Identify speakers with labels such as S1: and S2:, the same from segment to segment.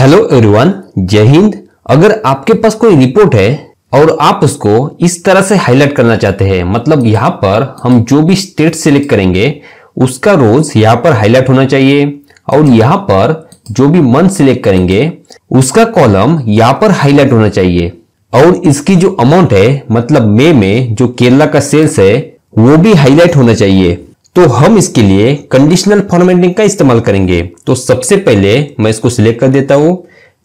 S1: Hello everyone जय हिंद अगर आपके पास कोई रिपोर्ट है और आप उसको इस तरह से हाईलाइट करना चाहते हैं मतलब यहाँ पर हम जो भी स्टेट सिलेक्ट करेंगे, उसका रोज यहाँ पर हाईलाइट होना चाहिए और यहाँ पर जो भी मंथ सिलेक्ट करेंगे, उसका कॉलम यहाँ पर हाईलाइट होना चाहिए। और इसकी जो अमाउंट है मतलब मई में जो केरला का सेल्स है, वो भी हाईलाइट होना चाहिए। तो हम इसके लिए कंडीशनल फॉर्मेटिंग का इस्तेमाल करेंगे। तो सबसे पहले मैं इसको सिलेक्ट कर देता हूँ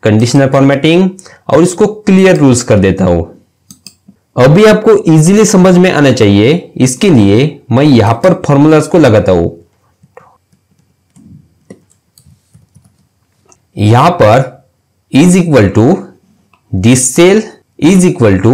S1: कंडीशनल फॉर्मेटिंग और इसको क्लियर रूल्स कर देता हूँ। अभी आपको इजीली समझ में आना चाहिए। इसके लिए मैं यहाँ पर फॉर्मूलाज को लगाता हूँ। यहाँ पर is equal to this cell is equal to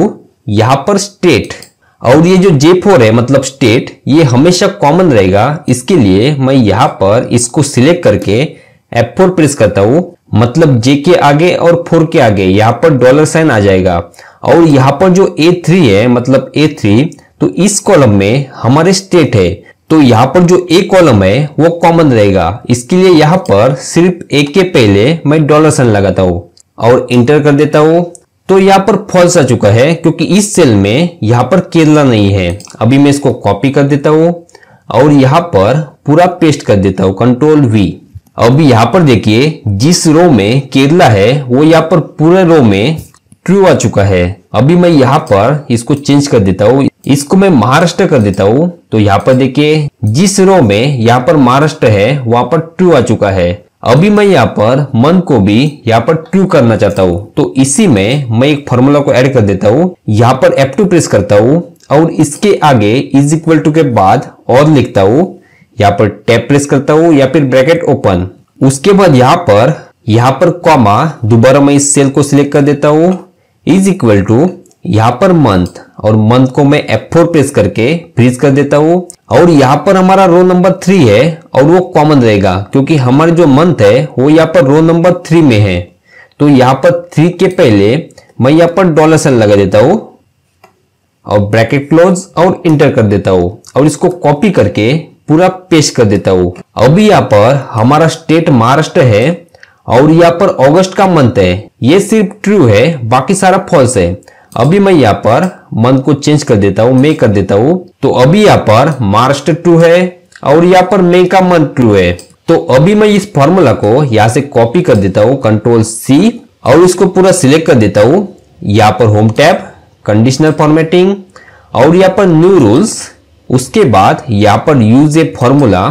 S1: यहाँ पर स्टेट और ये जो J4 है मतलब स्टेट ये हमेशा कॉमन रहेगा। इसके लिए मैं यहाँ पर इसको सिलेक्ट करके F4 प्रेस करता हूँ। मतलब J के आगे और फोर के आगे, यहाँ पर डॉलर साइन आ जाएगा। और यहाँ पर जो A3 है मतलब A3 तो इस कॉलम में हमारे स्टेट है। तो यहाँ पर जो ए कॉलम है, वो कॉमन रहेगा। इसके लिए यहाँ पर सिर्फ़ ए के पहले मैं डॉलर साइन लगाता हूँ। और इंटर कर देता हूँ। तो यहाँ पर फॉल्स आ चुका है, क्योंकि इस सेल में यहाँ पर केरला नहीं है। अभी मैं इसको कॉपी कर देता हूँ, और यहाँ पर पूरा पेस्ट कर देता हूँ कंट्रोल वी अभी यहाँ पर देखिए, जिस रो में केरला है, वो यहाँ पर पूरे रो में ट्रू आ चुका है। अभी मैं यहाँ पर इसको चेंज कर देता हूँ, इसको मैं महाराष्ट्र कर देता हूँ। तो यहाँ पर देखिए, जिस रो में यहाँ पर महाराष्ट्र है, वहाँ पर ट्रू आ चुका है। अभी मैं यहाँ पर मन को भी यहाँ पर ट्रू करना चाहता हूँ। तो इसी में मैं एक फॉर्मूला को ऐड कर देता हूँ। यहाँ पर F2 प्रेस करता हूँ और इसके आगे इज़ इक्वल टू के बाद और लिखता हूँ। यहाँ पर टैप प्रेस करता हूँ या फिर ब्रैकेट ओपन उसके बाद यहाँ पर यहाँ पर कॉमा दोबारा मैं इस सेल को सिलेक्ट कर देता हूँ। इज़ इक्वल टू यहाँ पर मंथ और मंथ को मैं F4 प्रेस करके फ्रीज कर देता हूँ। और यहाँ पर हमारा रो नंबर थ्री है और वो कॉमन रहेगा, क्योंकि हमारे जो मंथ है, वो यहाँ पर रो नंबर थ्री में है। तो यहाँ पर थ्री के पहले मैं यहाँ पर डॉलर साइन लगा देता हूँ और ब्रैकेट क्लोज और इंटर कर देता हूँ और इसको कॉपी करके पूरा पेस्ट कर देता हूँ। अभी यहाँ पर हमारा स्टेट महाराष्ट्र है और यहाँ पर अगस्त का मंथ है। ये सिर्फ़ ट्रू है, बाकी सारा फॉल्स है। अभी मैं यहाँ पर मंथ को चेंज कर देता हूँ, मे कर देता हूँ तो अभी यहाँ पर महाराष्ट्र ट्रू है और यहाँ पर मे का मंथ ट्रू है। तो अभी मैं इस फॉर्मूला को यहाँ से कॉपी कर देता हूँ कंट्रोल सी और इसको पूरा सिलेक्ट कर देता हूँ। यहाँ पर होम टैब कंडीशनल फॉर्मेटिंग और यहाँ पर न्यू रूल्स उसके बाद यहाँ पर यूज़ ए फॉर्मूला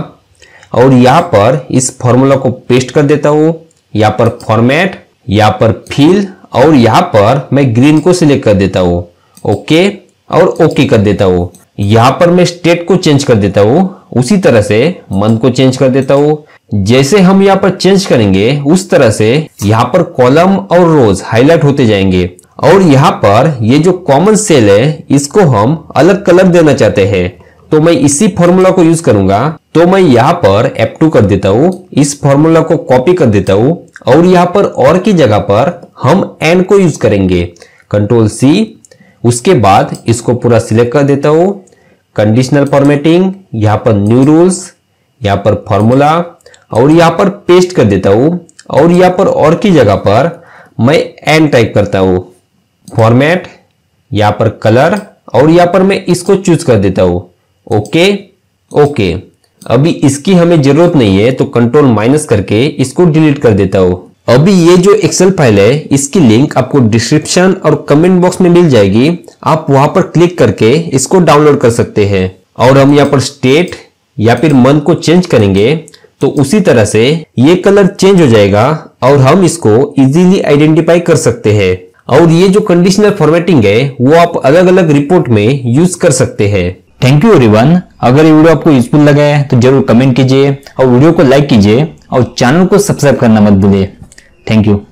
S1: और यहाँ पर इस फॉर्मूला को पेस्ट कर देता हूँ। यहाँ पर फॉर्मेट यहाँ पर फिल और यहाँ पर मैं ग्रीन को सिलेक्ट कर देता हूँ। ओके और ओके कर देता हूँ। यहाँ पर मैं स्टेट को चेंज कर देता हूँ। उसी तरह से मंथ को चेंज कर देता हूँ। जैसे हम यहाँ पर चेंज करेंगे, उस तरह से यहाँ पर कॉलम और रोज हाईलाइट होते जाएँगे। और यहाँ पर ये जो कॉमन सेल है, इसको हम अलग कलर देना चाहते हैं। तो मैं इसी फॉर्मूला को यूज़ करूँगा। तो मैं यहाँ पर F2 कर देता हूँ। इस फॉर्मूला को कॉपी कर देता हूँ। और यहाँ पर और की जगह पर हम एंड को यूज़ करेंगे। कंट्रोल सी उसके बाद इसको पूरा सिलेक्ट कर देता हूँ। कंडीशनल फॉर्मेटिंग यहाँ पर न्यू रूल्स यहाँ पर फॉर्मूला और यहाँ पर पेस्ट कर देता हूँ। और यहाँ पर और की जगह पर मैं एन टाइप करता हूँ। फॉर्मेट यहाँ पर कलर और यहाँ पर मैं इसको चूज़ कर देता हूँ। ओके ओके अभी इसकी हमें ज़रूरत नहीं है तो कंट्रोल माइनस करके इसको डिलीट कर देता हूँ। अभी ये जो एक्सेल फ़ाइल है, इसकी लिंक आपको डिस्क्रिप्शन और कमेंट बॉक्स में मिल जाएगी। आप वहाँ पर क्लिक करके इसको डाउनलोड कर सकते हैं। और हम यहाँ पर स्टेट या फिर मंथ को चेंज करेंगे तो उसी तरह से ये कलर चेंज हो जाएगा और हम इसको इजीली आइडेंटिफाई कर सकते हैं। और ये जो कंडीशनल फॉर्मेटिंग है, वो आप अलग अलग रिपोर्ट में यूज़ कर सकते हैं।
S2: थैंक यू एवरीवन अगर ये वीडियो आपको यूजफुल लगा है तो ज़रूर कमेंट कीजिए और वीडियो को लाइक कीजिए और चैनल को सब्सक्राइब करना मत भूलिए। Thank you.